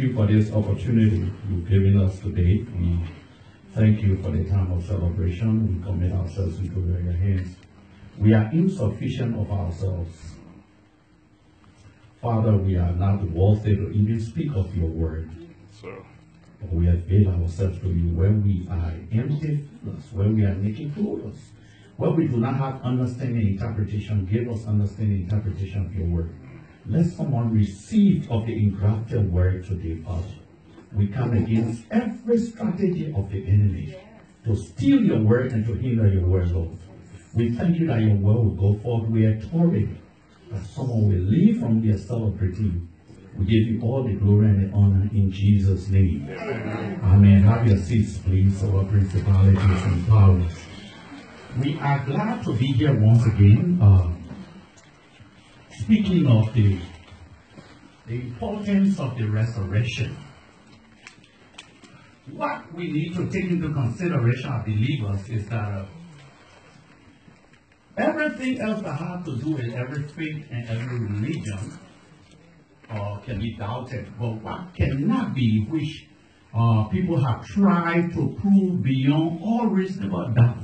you for this opportunity you've given us today. We thank you for the time of celebration. We commit ourselves into your hands. We are insufficient of ourselves. Father, we are not worthy to even speak of your word. So, we have made ourselves to you when we are empty, when we are naked, us. When we do not have understanding interpretation, give us understanding interpretation of your word. Let someone receive of the engrafted word today, Father. We come against every strategy of the enemy to steal your word and to hinder your word, Lord. We thank you that your word will go forth. We are touring that someone will leave from here celebrating. We give you all the glory and the honor in Jesus' name. Amen. Have your seats, please, our principalities and powers. We are glad to be here once again. Uh, speaking of the, the importance of the resurrection. What we need to take into consideration as believers is that uh, everything else that has to do with every faith and every religion uh, can be doubted. But what cannot be, which uh, people have tried to prove beyond all reasonable doubt,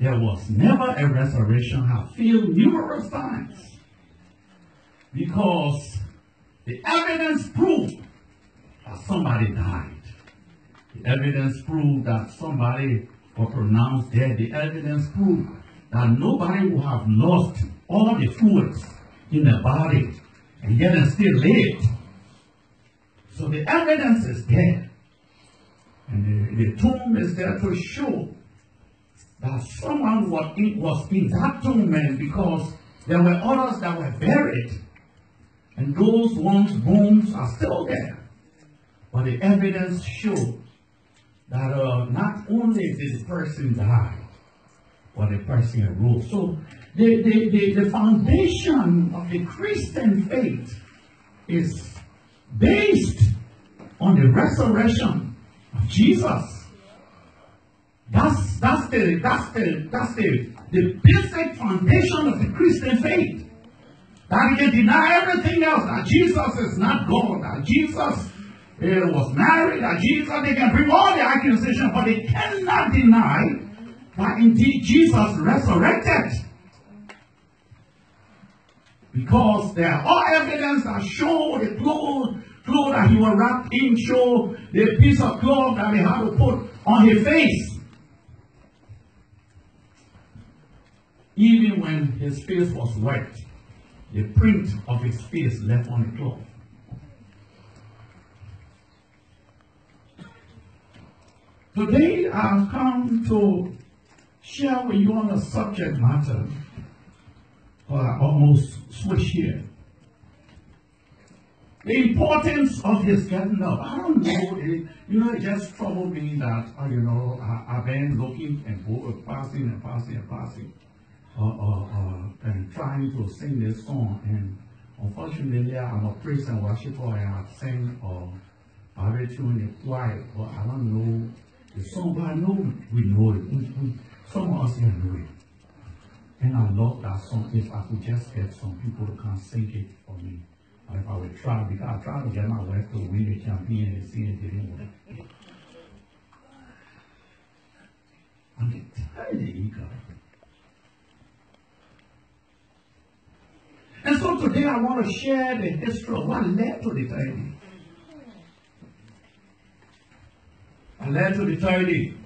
there was never a resurrection, have failed numerous times. Because the evidence proved that somebody died. The evidence proved that somebody was pronounced dead. The evidence proved that nobody would have lost all the fluids in their body and yet and still lived. So the evidence is there. And the, the tomb is there to show that someone was in, was in that and because there were others that were buried. And those ones' bones are still there. But the evidence shows that uh, not only did the person die, but the person arose. So the, the, the, the foundation of the Christian faith is based on the resurrection of Jesus. That's that's the that's the that's the, the basic foundation of the Christian faith. That you can deny everything else, that Jesus is not God, that Jesus uh, was married, that Jesus, they can bring all the accusations, but they cannot deny that indeed Jesus resurrected. Because there are all evidence that show the clothes, clothes that he was wrapped in, show the piece of cloth that he had to put on his face. Even when his face was wet, the print of his face left on the cloth. Today I've come to share with you on a subject matter. Well, I almost switch here. The importance of his getting up. I don't know. It, you know, it just troubled me that, uh, you know, I, I've been looking and go, passing and passing and passing uh, uh, uh, and trying to sing this song. And unfortunately, I'm a praise and worshiper and I sing uh, Bible tune in choir, but I don't know the song, but I know we know it. Some of us here know it. And I love that song. If I could just get some people to come sing it for me. If I would try, because I tried to get my wife to win the champion and sing it didn't work. I'm entirely eager. And so today I want to share the history of what led to the tragedy. What led to the tragedy?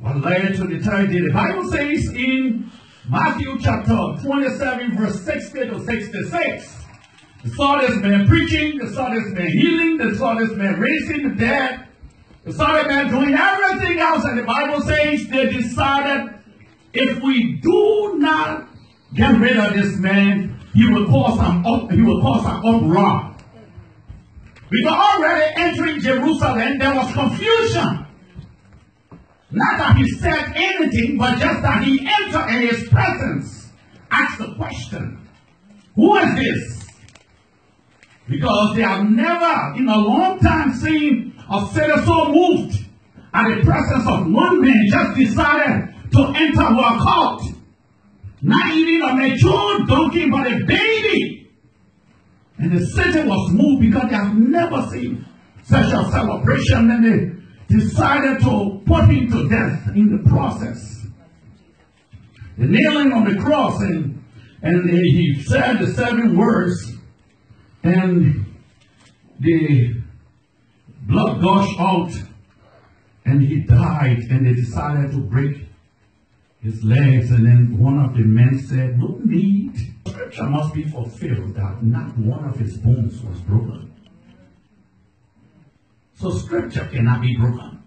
What led to the tragedy? The Bible says in Matthew chapter 27, verse 60 to 66. The saw this man preaching, the saw this man healing, the saw this man raising the dead, the saw this man doing everything else. And the Bible says they decided if we do not get rid of this man, he will cause up, he will cause an uproar. We were already entering Jerusalem, there was confusion. Not that he said anything, but just that he entered in his presence. Asked the question, who is this? Because they have never in a long time seen a city so moved at the presence of one man just decided to enter a cult. Not even a mature donkey, but a baby. And the city was moved because they have never seen such a celebration and they decided to put him to death in the process. The nailing on the cross and, and he said the seven words and the blood gushed out and he died and they decided to break his legs and then one of the men said, no need. Scripture must be fulfilled that not one of his bones was broken. So scripture cannot be broken.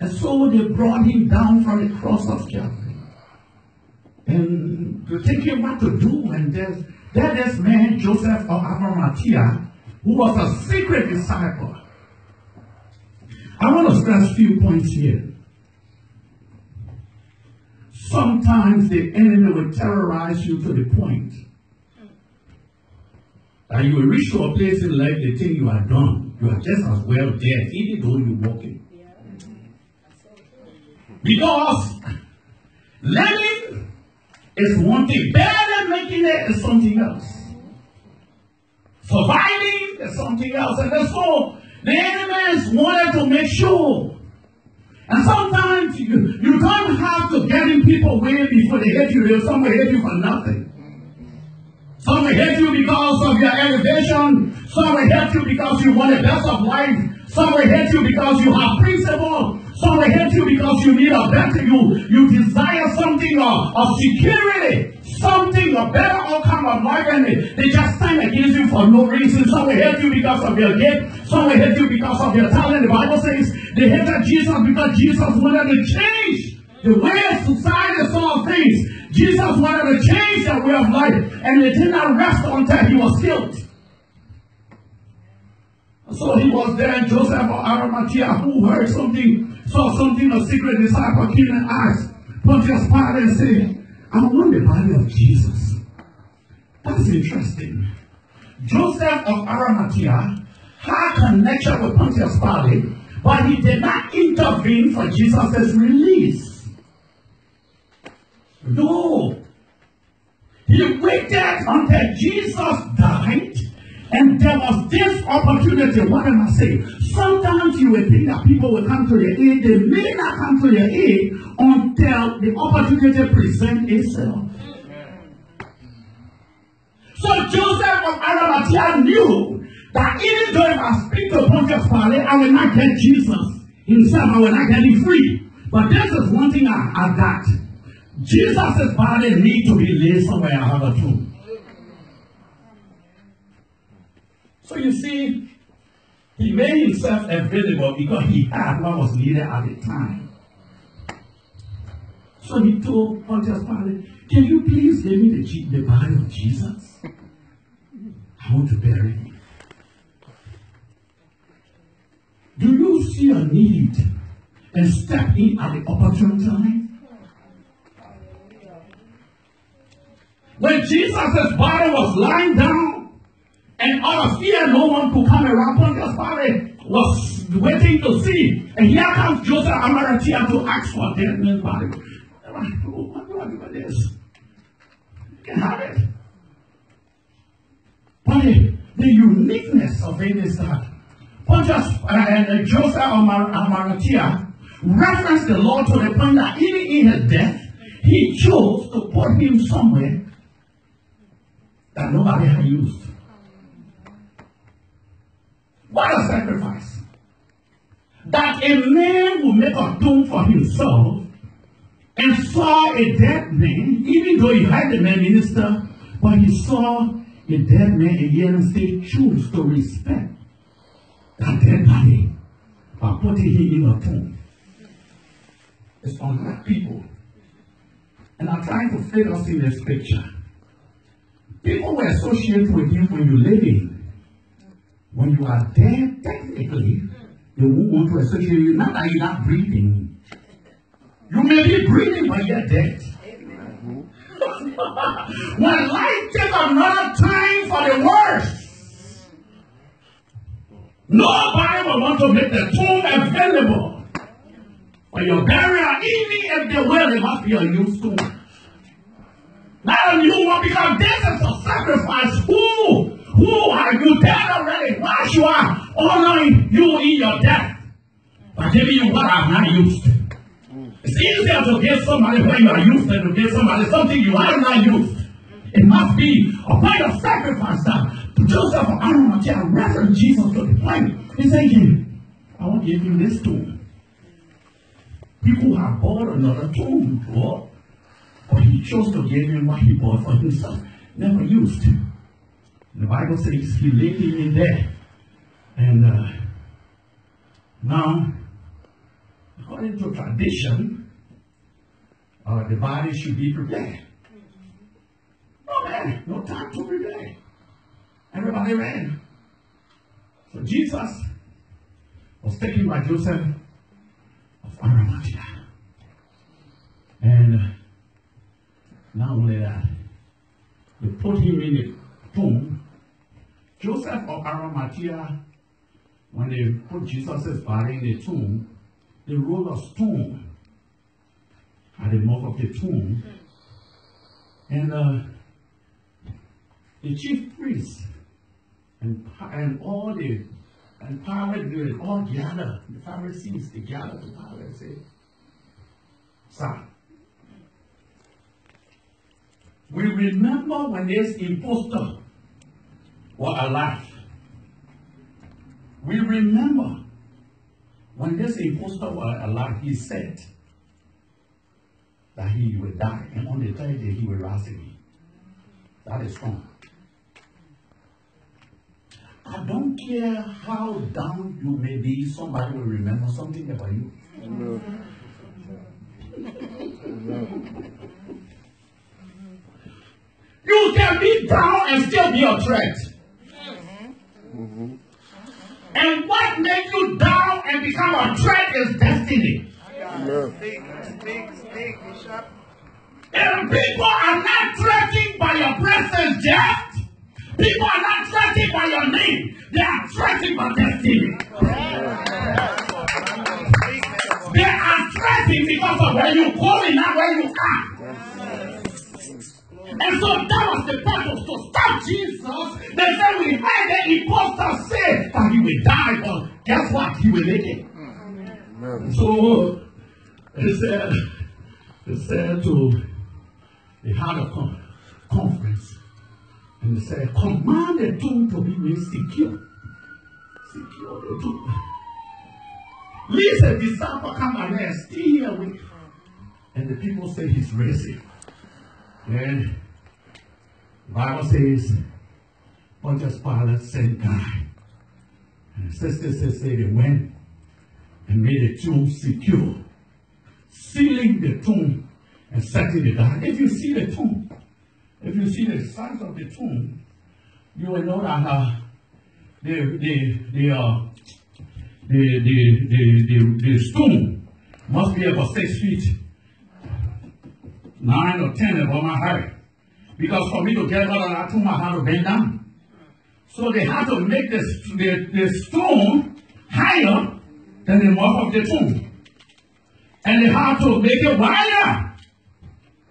And so they brought him down from the cross of Calvary. And to think thinking what to do, and there's there this man, Joseph of Arimathea, who was a secret disciple. I want to stress a few points here. Sometimes the enemy will terrorize you to the point that you will reach to a place in life they think you are done. You are just as well dead, even though you're walking. Because learning is one thing. Better than making it is something else. Surviving is something else. And so the enemies wanted to make sure and sometimes you, you don't have to get in people way before they hate you. Some will hate you for nothing. Some will hate you because of your elevation. Some will hate you because you want the best of life. Some will hate you because you have principle. Some will hate you because you need a better, you, you desire something of, of security something, a better outcome of life, and they, just stand against you for no reason. Some will hate you because of your gift, some will hate you because of your talent. The Bible says they hated Jesus because Jesus wanted to change the way society saw things. Jesus wanted to change their way of life, and they did not rest until he was killed. So he was there, and Joseph of Arimathea, who heard something, saw something, a secret disciple came and asked Pontius Pilate said, I want the body of Jesus. That's interesting. Joseph of Arimathea had connection with Pontius Pilate, but he did not intervene for Jesus' release. No. He waited until Jesus died, and there was this opportunity. What am I saying? Sometimes you will think that people will come to your aid. They may not come to your aid until the opportunity presents itself. So Joseph of Arimathea knew that even though if I speak to Pontius Pilate, I will not get Jesus himself. I will not get him free. But this is one thing I, I got. Jesus' body need to be laid somewhere I have a tomb. So you see, he made himself available because he had what was needed at the time. So he told Pontius Pilate, Can you please give me the, the body of Jesus? I want to bury him. Do you see a need and step in at the opportune time? When Jesus' body was lying down and out of fear, no one could come around. Pontius Pilate was waiting to see. And here comes Joseph Arimathea to ask for dead man's body. What do I do with this? Can have it. But the, uniqueness of it is that Pontius uh, uh, Joseph Arimathea referenced the Lord to the point that even in his death, he chose to put him somewhere that nobody had used. What a sacrifice. That a man will make a tomb for himself and saw a dead man, even though he had the man minister, but he saw a dead man and yet still choose to respect that dead body by putting him in a tomb. It's unlike people. And I'm trying to fit us in this picture. People will associate with you when you're living. When you are dead, technically, they won't want to associate you. Not that you're not breathing. You may be breathing, but you're dead. when life takes another time for the worse, nobody will want to make the tomb available for your burial, even if they will, it must be a new tomb. Not a new one, because this is a sacrifice. Who Who are you dead already? Are honoring you in your death? By giving you what I've not used. It's easier to give somebody when you are used than to give somebody something you are not used. It must be a point of sacrifice that Joseph of Arimathea referenced Jesus to the point. He said, I want to give you this tomb. People have bought another tomb before, but he chose to give him what he bought for himself, never used. The Bible says he him in there. And uh, now, according to tradition, uh, the body should be prepared. No man, no time to prepare. Everybody ran. So Jesus was taken by Joseph of Arimathea. And not only that, they put him in a tomb. Joseph of Arimathea, when they put Jesus' body in the tomb, they rolled a stone at the mouth of the tomb. And uh, the chief priest and, and all the and Pilate all gather. The Pharisees they gather to Pilate and say, Sir, we remember when this impostor was alive. We remember when this impostor was alive, he said that he would die, and on the third day he will rise again. That is strong. I don't care how down you may be, somebody will remember something about you. You can be down and still be a threat. Mm-hmm. And what makes you down and become a threat is destiny. And people are not threatened by your presence yet. People are not threatened by your name. They are threatened by destiny. They are threatened because of where you go and not where you are. And so that was the purpose to stop Jesus. They said we heard the impostor say that he will die, but guess what? He will make it. So he said, he said to they had a conference. And he said, command the tomb to be made secure. Secure the tomb. Listen, disciple come and still here with And the people say he's risen. And Bible says, Pontius Pilate sent guy. And sisters say, say they went and made the tomb secure. Sealing the tomb and setting it down. If you see the tomb, if you see the size of the tomb, you will know that uh, the, the, the, uh, the, the, the, the, the stone must be about six feet, nine or ten above my height. Because for me to get out of that tomb, I had to bend down. So they had to make the, the, the stone higher than the mouth of the tomb. And they had to make it wider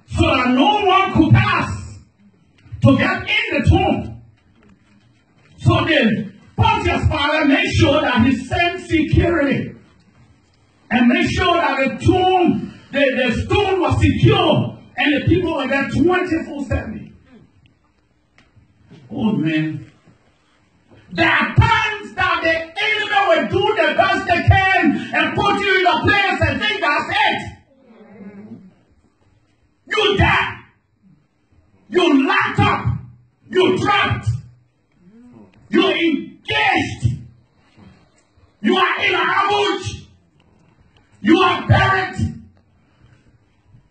so that no one could pass to get in the tomb. So then Pontius Pilate made sure that he sent security and made sure that the tomb, the, the stone was secure and the people were there 24 7. Oh man. There are times that the enemy will do the best they can and put you in a place and think that's it. You dead. You locked up. You trapped. You engaged. You are in a ambush. You are buried.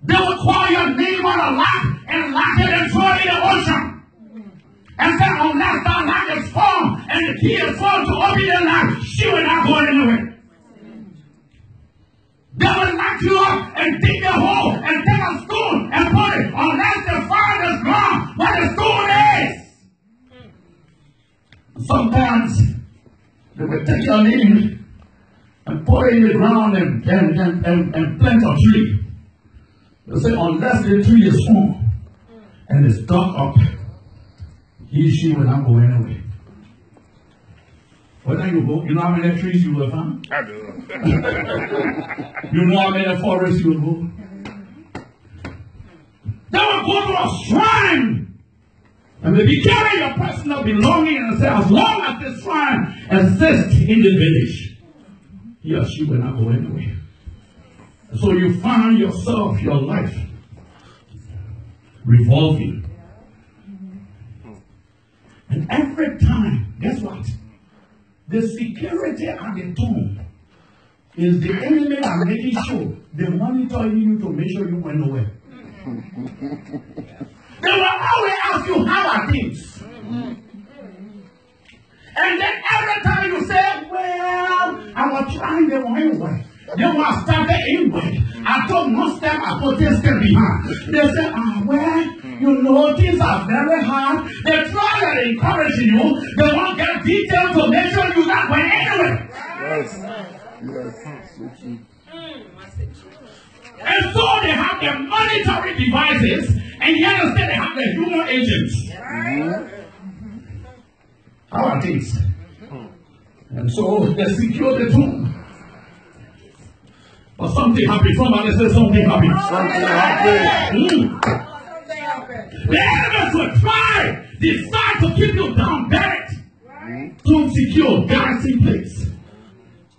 They will call your name on a lock and lock it and throw in the ocean. And say, oh, unless that lock is formed and the key is formed to open the lock, she will not go anywhere. They will lock you up and dig a hole and take a stone and put it unless the fire is gone where the stone is. Sometimes they will take your name and put it in the ground and, and, and, and, and plant a tree. Oh, they say unless the tree is formed and it's dug up, he she will not go anywhere. Whether you go, you know how many trees you will find? I do. You know how many forests you will go? They will go to a shrine. And they be carrying your personal belonging and say, as long as the shrine exists in the village, he or she will not go anywhere. So you find yourself, your life, revolving. And every time, guess what? The security at the tomb is the enemy are making sure they monitoring you to make sure you went nowhere. they will always ask you how are things. And then every time you say, Well, I was trying the one way. They will start the inward. I took one step, I step behind. They say, Ah, well, you know, things are very hard. They try and encourage you. They won't get details to make sure you're not going anywhere. Yes. Yes. So true. And so they have their monitoring devices, and you understand they have their human agents. How are things? And so they secure the tomb. But something happened. Somebody said something happened. Something happened. Mm. The enemies will try, decide to keep you down buried to secure garrison place.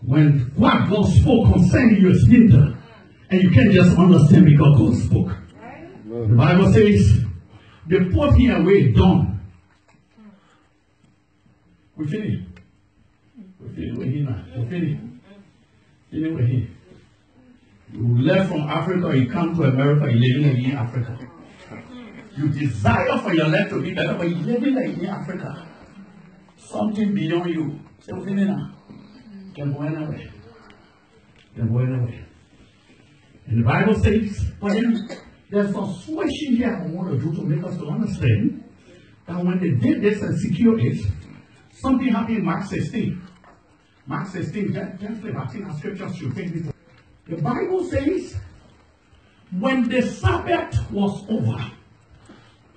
When what God spoke concerning you is hindered, and you can't just understand because God spoke. The Bible says, they put him away done. We finish. We finish with him now. We finish. Finish with him. You left from Africa, you come to America, you living in Africa. You desire for your life to be better, but you living in Africa. Something beyond you. Say. Can go anywhere. Can go anywhere. And the Bible says, but then there's a switching here I want to do to make us to understand that when they did this and secure it, something happened in Mark 16. Mark 16, just, just like I think our scriptures should take me to. The Bible says, when the Sabbath was over,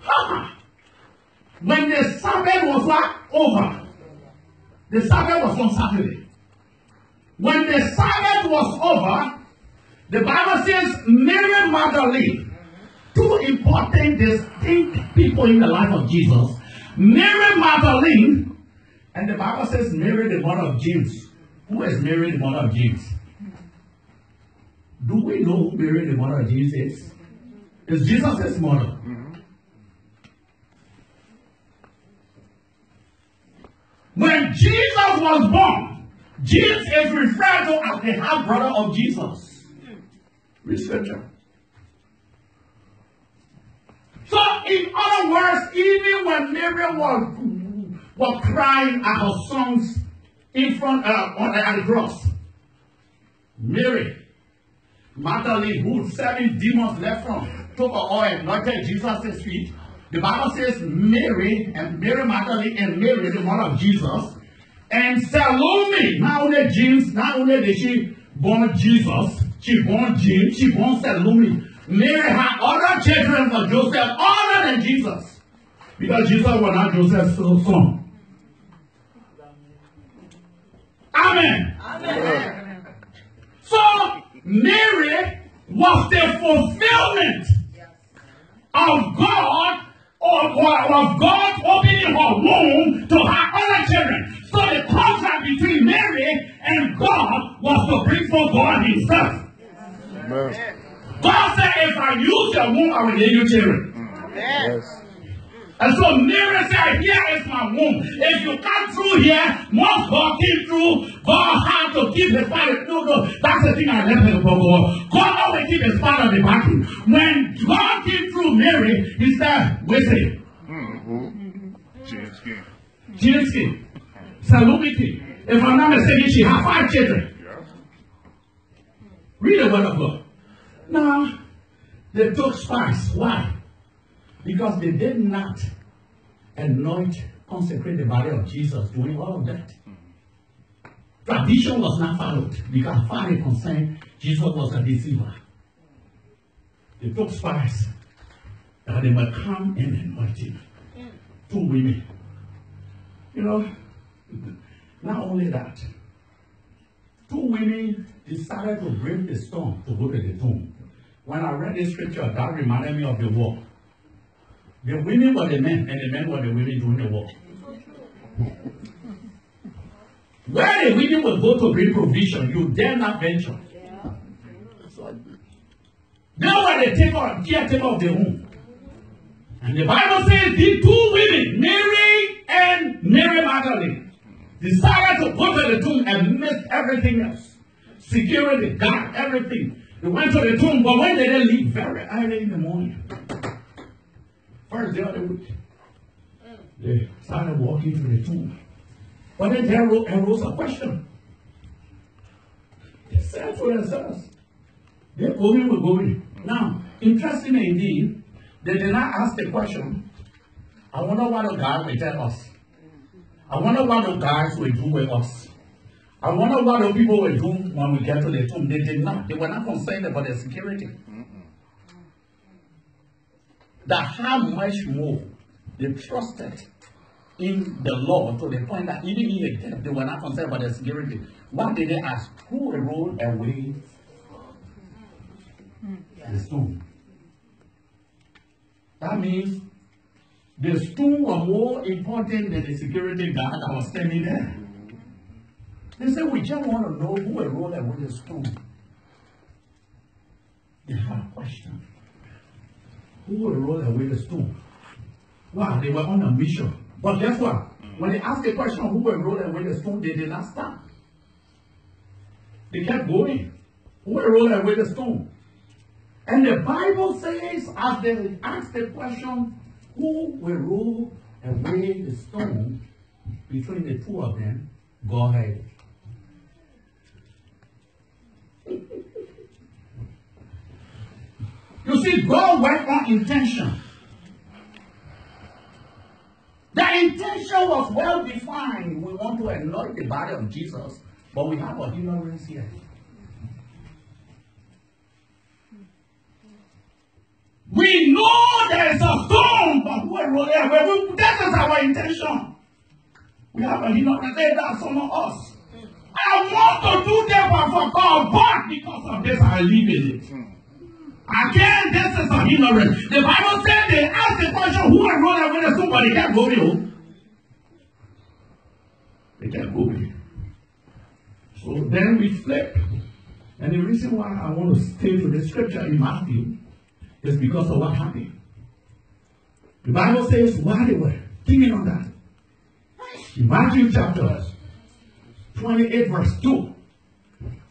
ha! when the Sabbath was what? over, the Sabbath was on Saturday. When the Sabbath was over, the Bible says Mary Magdalene, two important distinct people in the life of Jesus. Mary Magdalene, and the Bible says Mary the mother of James. Who is Mary the mother of James? Do we know who Mary the mother of James is? Is Jesus' mother? When Jesus was born, Jesus is referred to as the half brother of Jesus. Read scripture. So, in other words, even when Mary was, was crying at her sons in front uh, on at the cross, Mary, Magdalene, who seven demons left from, took her oil and anointed Jesus' feet. The Bible says Mary and Mary Magdalene and Mary, is the mother of Jesus, and Salome, not only James, not only did she born Jesus, she born James, she born Salome. Mary had other children for Joseph other than Jesus. Because Jesus was not Joseph's son. Amen. Amen. So Mary was the fulfillment of God or, or of God opening her womb to her other children. So the contract between Mary and God was to bring forth God Himself. Amen. God said, if I use your womb, I will give you children. Yes. And so Mary said, Here is my womb. If you come through here, once God came through, God had to keep his father. No, no, that's the thing I left it for God. God always keep his father the battle. When God came through Mary, he said, Listen, Mm-hmm. James King. James came, Salome came. If I'm not mistaken, she had five children. Yeah. Read the word of God. Now, they took spies. Why? Because they did not anoint, consecrate the body of Jesus, doing all of that. Tradition was not followed because far as concerned, Jesus was a deceiver. They took spies that they might come and anoint him. Two women. You know, Not only that, two women decided to bring the stone to go to the tomb. When I read this scripture, that reminded me of the war. The women were the men, and the men were the women doing the work. Where the women will go to bring provision, you dare not venture. This. Now when they take on of the home. And the Bible says the two women, Mary and Mary Magdalene, decided to go to the tomb and miss everything else. Security, guard, everything. They went to the tomb, but when they didn't leave very early in the morning, first day of the week, they started walking to the tomb. But then there arose, a question. They said to themselves, they're going, we're going. Now, interesting indeed, they did not ask the question, I wonder what the God will tell us. I wonder what the guys will do with us. I wonder what the people will do when we get to the tomb. They did not. They were not concerned about the security. That how much more they trusted in the Lord to the point that even in the death, they were not concerned about the security. What did they ask? Who will roll away the stone? That means the stone was more important than the security guard that was standing there. They said, we just want to know who will roll away the stone. They had a question. Who will roll away the stone? Wow, they were on a mission. But guess what? When they asked the question, who will roll away the stone, they did not stop. They kept going. Who will away the stone? And the Bible says, as they asked the question, who will roll away the stone between the two of them, go ahead. You see, God worked on intention. The intention was well defined. We want to anoint the body of Jesus, but we have a ignorance here. We know there is a stone, but who away? We- That is our intention. We have a ignorance. Hey, that's some of us. I want to do that for God, but because of this, I leave it. Again, this is a ignorance. The Bible said they asked the question, who away the stone, but they can't go there. They can't go there. So then we flip. And the reason why I want to stay to the scripture in Matthew is because of what happened. The Bible says why they were thinking on that. In Matthew chapter 28, verse 2.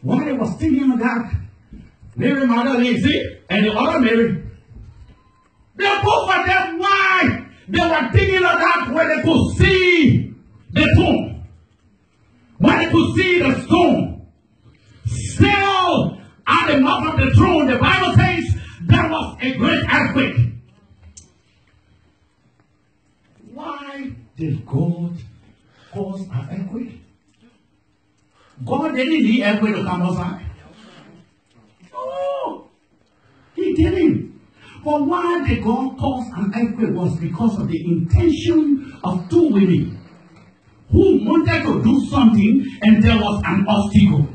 Why they was thinking on that, Mary Magdalene, see, and the other Mary, they both of them, why? They were thinking of that when they could see the tomb. When they could see the stone. Still at the mouth of the throne, the Bible says there was a great earthquake. Why did God cause an earthquake? God didn't need earthquake to come outside. No, He didn't. But why the God caused an earthquake was because of the intention of two women who wanted to do something and there was an obstacle.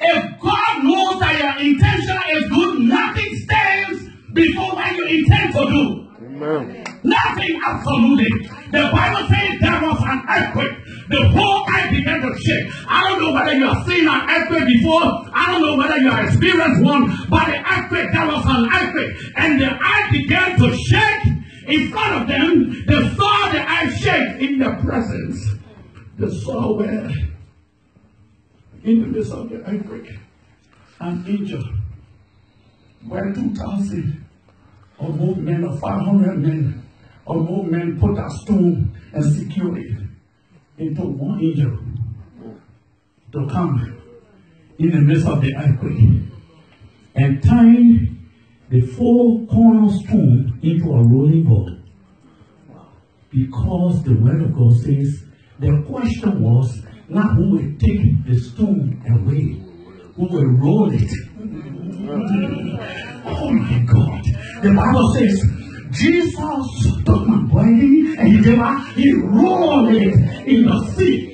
If God knows that your intention is good, nothing stands before what you intend to do. Amen. Nothing absolutely. The Bible says there was an earthquake. The whole earth began to shake. I don't know whether you have seen an earthquake before. I don't know whether you have experienced one. But the earthquake, there was an earthquake. And the earth began to shake in front of them. They saw the earth shake in their presence. They saw where in the midst of the earthquake, an angel where 2,000 or more men or 500 men or more men put a stone and secure it into one angel to come in the midst of the earthquake and turn the four cornerstone into a rolling ball. Because the word of God says the question was not who will take the stone away, who will roll it. Oh my God. The Bible says Jesus took my body and he did what? He rolled it in the sea.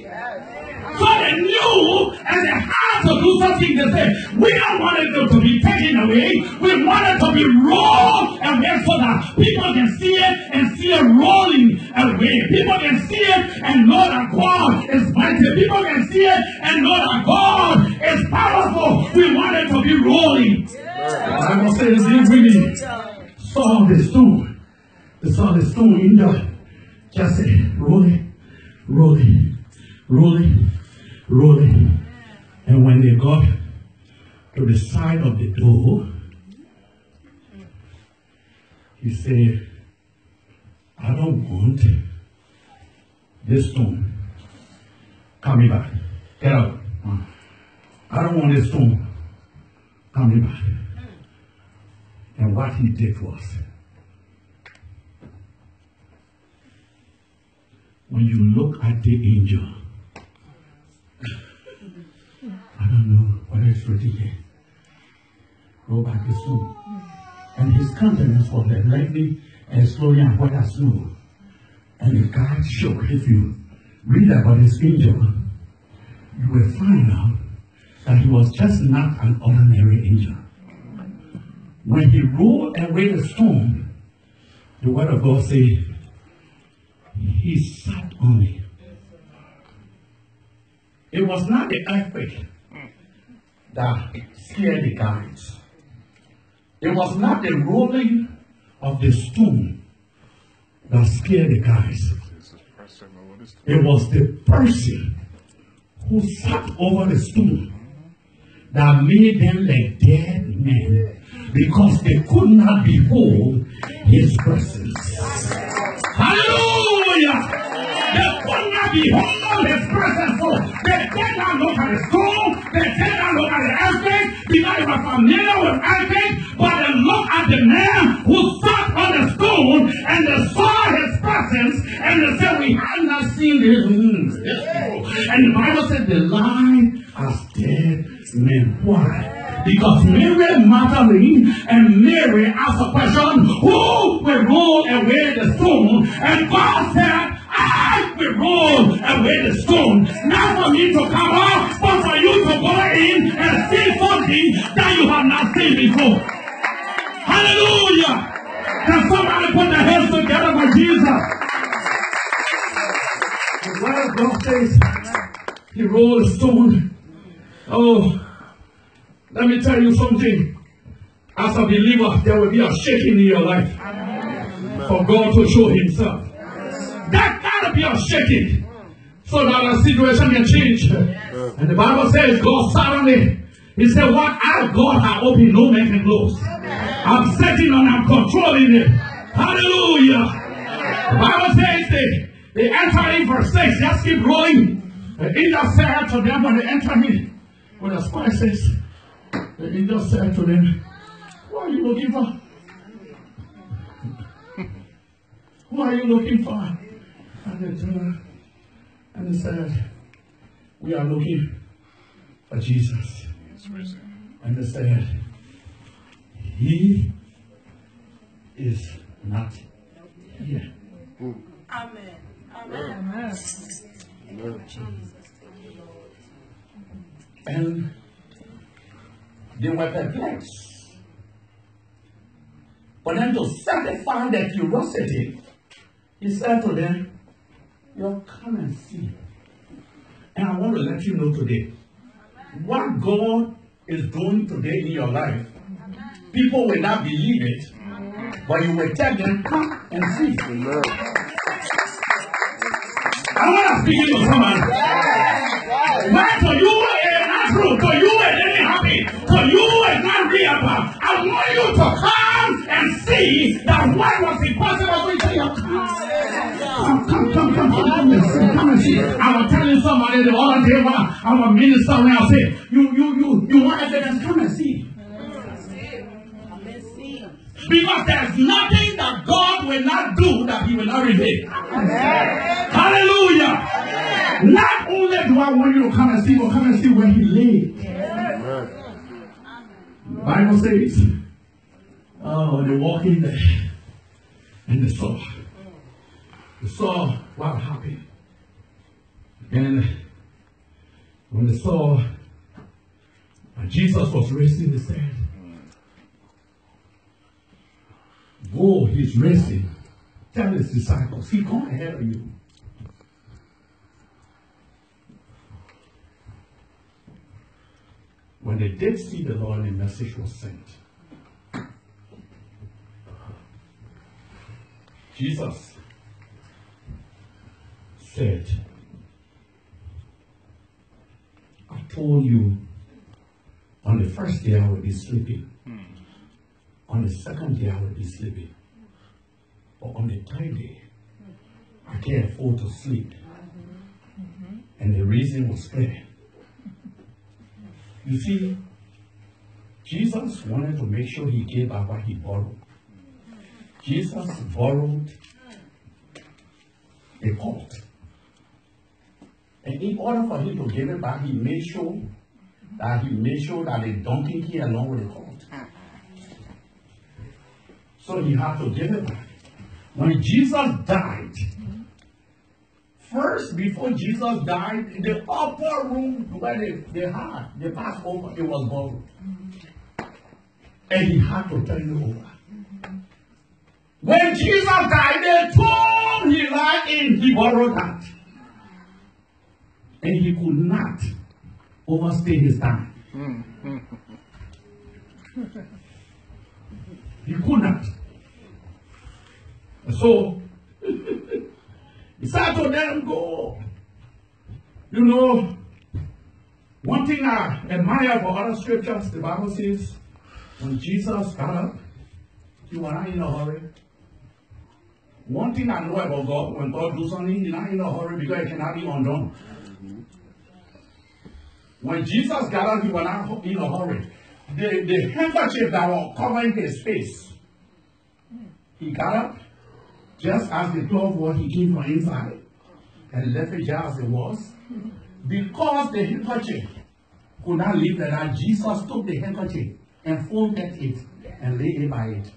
So they knew and they had to do something. They said, we don't want it to be taken away. We want it to be rolled away so that people can see it and see it rolling away. People can see it and know that God is mighty. People can see it and know that God is powerful. We want it to be rolling. The Bible says they really saw the stone. The stone in the just rolling, rolling, rolling, rolling. And when they got to the side of the door, he said, I don't want this stone coming back. Get up. I don't want this stone coming back. And what he did was, when you look at the angel, I don't know whether it's written here. Roll back stone. And his countenance was as lightning as slowly and white as snow. And the God shook. If you read about this angel, you will find out that he was just not an ordinary angel. When he rolled away the stone, the word of God says, he sat on it. It was not the earthquake that scared the guys. It was not the rolling of the stone that scared the guys. It was the person who sat over the stone that made them like dead men because they could not behold his presence. Hallelujah! They could not behold his presence. So they did not look at the stone, they did not look at the earthquake because they were familiar with earthquake, but they looked at the man who sat on the stone and they saw his presence and they said, We have not seen this. And the Bible said the line as dead men. Why? Because Mary Magdalene and Mary asked a question, who will roll away the stone? And God said, away the stone. Not for me to come out, but for you to go in and see something that you have not seen before. Hallelujah. Can somebody put their hands together for Jesus? The word of God says, he rolled a stone. Oh, let me tell you something. As a believer, there will be a shaking in your life for God to show himself. That gotta be a shaking so that our situation can change. And the Bible says God suddenly, he said, what I God have opened, no man can close. I'm setting and I'm controlling it. Hallelujah. The Bible says they, they enter in verse 6. Just keep rolling. The angel said to them when they enter in, with the spices, the angel said to them, What are you looking for? Who are you looking for? And they turned and they said, We are looking for Jesus. And they said, He is not here. Amen. Amen. And they were perplexed. But then to satisfy their curiosity, he said to them, You come and see. And I want to let you know today what God is doing today in your life. People will not believe it, but you will tell them, Come and see. I want to speak to someone. Why to you is not true, to you it didn't happen, to you it's not real. I want you to come and see that what was impossible for you. I was telling somebody the other day when I was minister when I said, you, you, you, you want evidence, come and see. Because there's nothing that God will not do that He will not reveal. Hallelujah. Not only do I want you to come and see, but come and see where He. The Bible says, oh, they walk in there. And they saw. They saw what happened. And when they saw Jesus was raising his head, go, he's raising. Tell his disciples, he gone ahead of you. When they did see the Lord, a message was sent. Jesus said, I told you on the first day I will be sleeping. Hmm. On the second day I will be sleeping. But on the third day, I can't afford to sleep. Mm-hmm. And the reason was clear. You see, Jesus wanted to make sure he gave back what he borrowed. Jesus borrowed a colt. And in order for him to give it back, he made sure that he made sure that the donkey came along with the colt. So he had to give it back. When Jesus died, first before Jesus died, in the upper room where they, they had the Passover, it was borrowed. And he had to turn it over. When Jesus died, the tomb he lied in, he borrowed that. And he could not overstay his time. Hmm, hmm, hmm, he could not. And so, he said to them, go. You know, one thing I admire about other scriptures, the Bible says, when Jesus got up, he was not in a hurry. One thing I know about God, when God do something, he's not in a hurry because it cannot be undone. When Jesus got up, he was not in a hurry. The, the handkerchief that was covering his face, he got up, just as the cloth was, he came from inside and left it just as it was. Because the handkerchief could not leave like that, Jesus took the handkerchief and folded it and laid it by it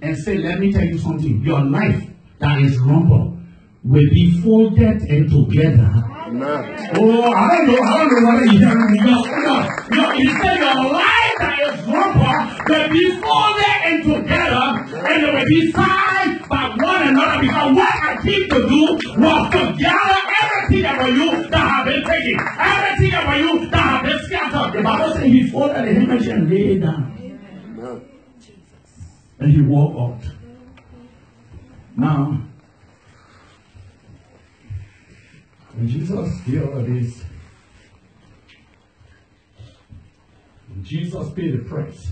and say, let me tell you something. Your life that is rumble will be folded and together. Oh, I don't know. I don't know you hear me. Your, your, you say your life is rumble will be folded and together and it will be by one another because what I came to do was to gather everything about you that have been taken, everything about you that have been scattered. The Bible says he folded the image and laid down. Amen. And he walked out. Now, when Jesus all of this, when Jesus paid the price,